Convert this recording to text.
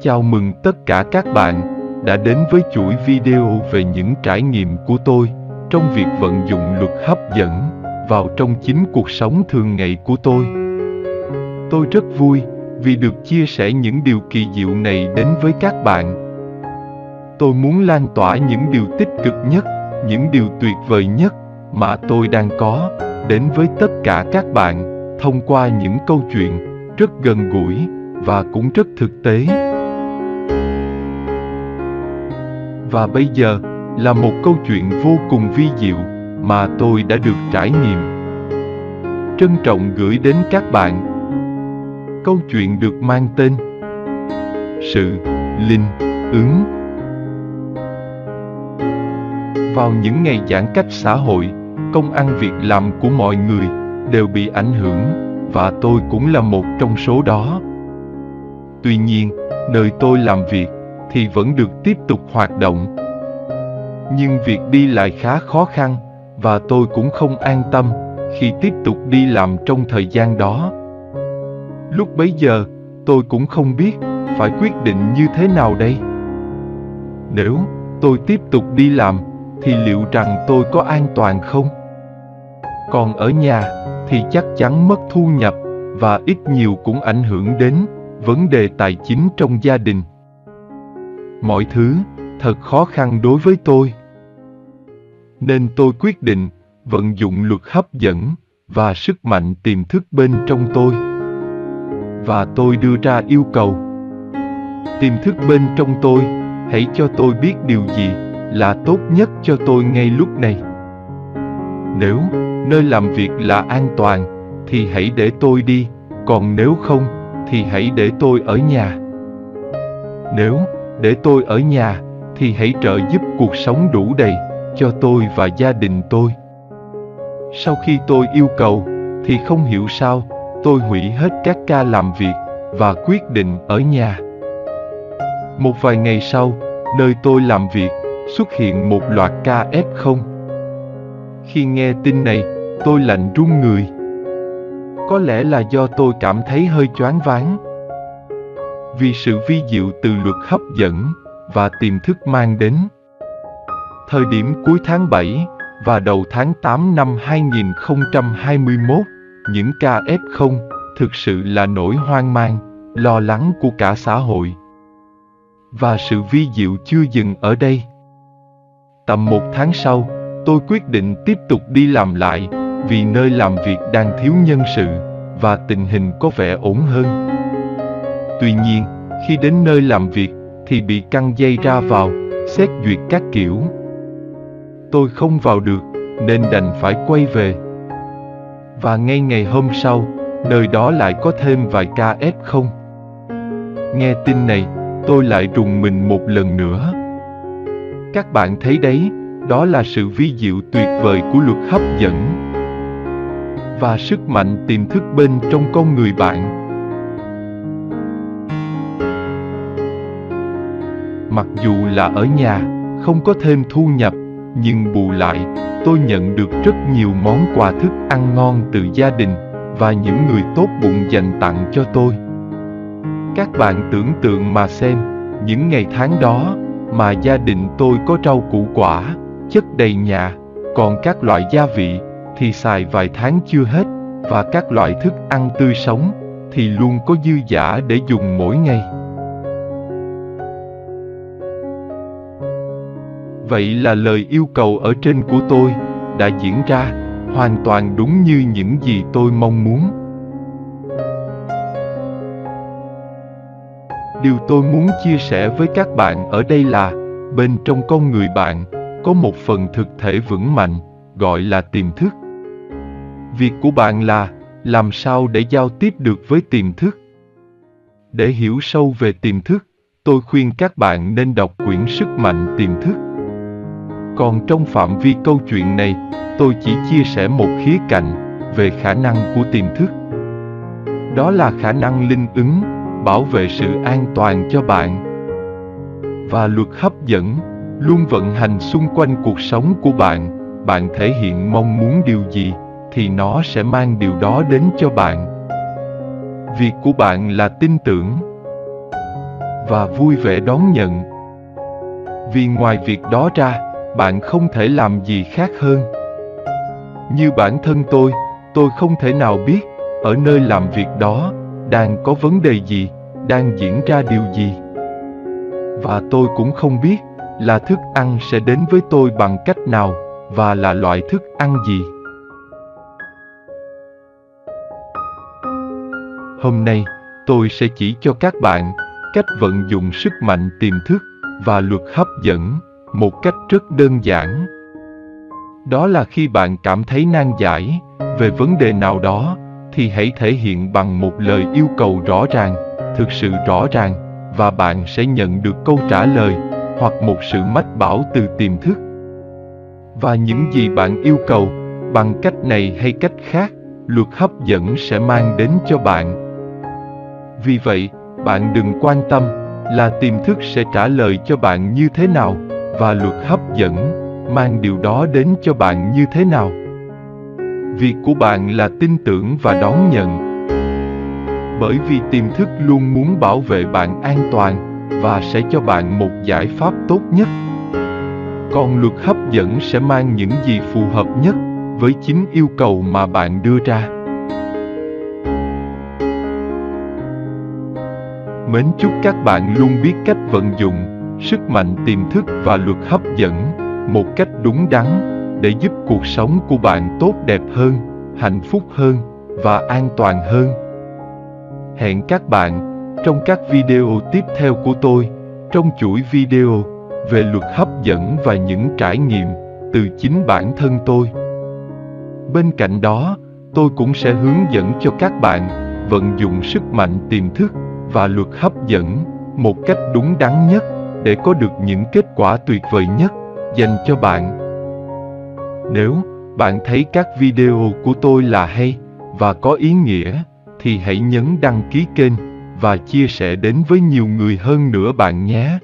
Chào mừng tất cả các bạn đã đến với chuỗi video về những trải nghiệm của tôi trong việc vận dụng luật hấp dẫn vào trong chính cuộc sống thường ngày của tôi. Tôi rất vui vì được chia sẻ những điều kỳ diệu này đến với các bạn. Tôi muốn lan tỏa những điều tích cực nhất, những điều tuyệt vời nhất mà tôi đang có đến với tất cả các bạn thông qua những câu chuyện rất gần gũi và cũng rất thực tế. Và bây giờ là một câu chuyện vô cùng vi diệu mà tôi đã được trải nghiệm. Trân trọng gửi đến các bạn. Câu chuyện được mang tên Sự linh ứng. Vào những ngày giãn cách xã hội, công ăn việc làm của mọi người đều bị ảnh hưởng và tôi cũng là một trong số đó. Tuy nhiên, nơi tôi làm việc thì vẫn được tiếp tục hoạt động. Nhưng việc đi lại khá khó khăn và tôi cũng không an tâm khi tiếp tục đi làm trong thời gian đó. Lúc bấy giờ, tôi cũng không biết phải quyết định như thế nào đây. Nếu tôi tiếp tục đi làm thì liệu rằng tôi có an toàn không? Còn ở nhà thì chắc chắn mất thu nhập và ít nhiều cũng ảnh hưởng đến vấn đề tài chính trong gia đình. Mọi thứ thật khó khăn đối với tôi. Nên tôi quyết định vận dụng luật hấp dẫn và sức mạnh tiềm thức bên trong tôi. Và tôi đưa ra yêu cầu. Tiềm thức bên trong tôi, hãy cho tôi biết điều gì là tốt nhất cho tôi ngay lúc này. Nếu nơi làm việc là an toàn, thì hãy để tôi đi, còn nếu không, thì hãy để tôi ở nhà. Nếu để tôi ở nhà, thì hãy trợ giúp cuộc sống đủ đầy cho tôi và gia đình tôi. Sau khi tôi yêu cầu, thì không hiểu sao, tôi hủy hết các ca làm việc và quyết định ở nhà. Một vài ngày sau, nơi tôi làm việc xuất hiện một loạt ca F0. Khi nghe tin này, tôi lạnh run người. Có lẽ là do tôi cảm thấy hơi choáng váng. Vì sự vi diệu từ luật hấp dẫn và tiềm thức mang đến. Thời điểm cuối tháng 7 và đầu tháng 8 năm 2021, những ca F0 thực sự là nỗi hoang mang, lo lắng của cả xã hội. Và sự vi diệu chưa dừng ở đây. Tầm một tháng sau, tôi quyết định tiếp tục đi làm lại vì nơi làm việc đang thiếu nhân sự và tình hình có vẻ ổn hơn. Tuy nhiên, khi đến nơi làm việc thì bị căng dây ra vào, xét duyệt các kiểu. Tôi không vào được nên đành phải quay về. Và ngay ngày hôm sau, nơi đó lại có thêm vài ca F0. Nghe tin này, tôi lại rùng mình một lần nữa. Các bạn thấy đấy, đó là sự vi diệu tuyệt vời của luật hấp dẫn và sức mạnh tiềm thức bên trong con người bạn. Mặc dù là ở nhà, không có thêm thu nhập, nhưng bù lại, tôi nhận được rất nhiều món quà thức ăn ngon từ gia đình và những người tốt bụng dành tặng cho tôi. Các bạn tưởng tượng mà xem, những ngày tháng đó mà gia đình tôi có rau củ quả, chất đầy nhà, còn các loại gia vị thì xài vài tháng chưa hết, và các loại thức ăn tươi sống thì luôn có dư giả để dùng mỗi ngày. Vậy là lời yêu cầu ở trên của tôi đã diễn ra hoàn toàn đúng như những gì tôi mong muốn. Điều tôi muốn chia sẻ với các bạn ở đây là bên trong con người bạn có một phần thực thể vững mạnh gọi là tiềm thức Việc của bạn là làm sao để giao tiếp được với tiềm thức. Để hiểu sâu về tiềm thức, tôi khuyên các bạn nên đọc quyển Sức mạnh tiềm thức. Còn trong phạm vi câu chuyện này, tôi chỉ chia sẻ một khía cạnh về khả năng của tiềm thức. Đó là khả năng linh ứng, bảo vệ sự an toàn cho bạn. Và luật hấp dẫn luôn vận hành xung quanh cuộc sống của bạn, bạn thể hiện mong muốn điều gì thì nó sẽ mang điều đó đến cho bạn việc của bạn là tin tưởng và vui vẻ đón nhận. Vì ngoài việc đó ra, bạn không thể làm gì khác hơn. Như bản thân tôi, tôi không thể nào biết ở nơi làm việc đó đang có vấn đề gì, đang diễn ra điều gì. Và tôi cũng không biết là thức ăn sẽ đến với tôi bằng cách nào và là loại thức ăn gì. Hôm nay, tôi sẽ chỉ cho các bạn cách vận dụng sức mạnh tiềm thức và luật hấp dẫn một cách rất đơn giản. Đó là khi bạn cảm thấy nan giải về vấn đề nào đó thì hãy thể hiện bằng một lời yêu cầu rõ ràng, thực sự rõ ràng và bạn sẽ nhận được câu trả lời hoặc một sự mách bảo từ tiềm thức. Và những gì bạn yêu cầu, bằng cách này hay cách khác, luật hấp dẫn sẽ mang đến cho bạn. Vì vậy, bạn đừng quan tâm là tiềm thức sẽ trả lời cho bạn như thế nào và luật hấp dẫn, mang điều đó đến cho bạn như thế nào. Việc của bạn là tin tưởng và đón nhận. Bởi vì tiềm thức luôn muốn bảo vệ bạn an toàn và sẽ cho bạn một giải pháp tốt nhất. Còn luật hấp dẫn sẽ mang những gì phù hợp nhất với chính yêu cầu mà bạn đưa ra. Mến chúc các bạn luôn biết cách vận dụng sức mạnh tiềm thức và luật hấp dẫn một cách đúng đắn để giúp cuộc sống của bạn tốt đẹp hơn, hạnh phúc hơn và an toàn hơn. Hẹn các bạn trong các video tiếp theo của tôi trong chuỗi video về luật hấp dẫn và những trải nghiệm từ chính bản thân tôi. Bên cạnh đó, tôi cũng sẽ hướng dẫn cho các bạn vận dụng sức mạnh tiềm thức và luật hấp dẫn một cách đúng đắn nhất để có được những kết quả tuyệt vời nhất dành cho bạn. Nếu bạn thấy các video của tôi là hay và có ý nghĩa, thì hãy nhấn đăng ký kênh và chia sẻ đến với nhiều người hơn nữa bạn nhé.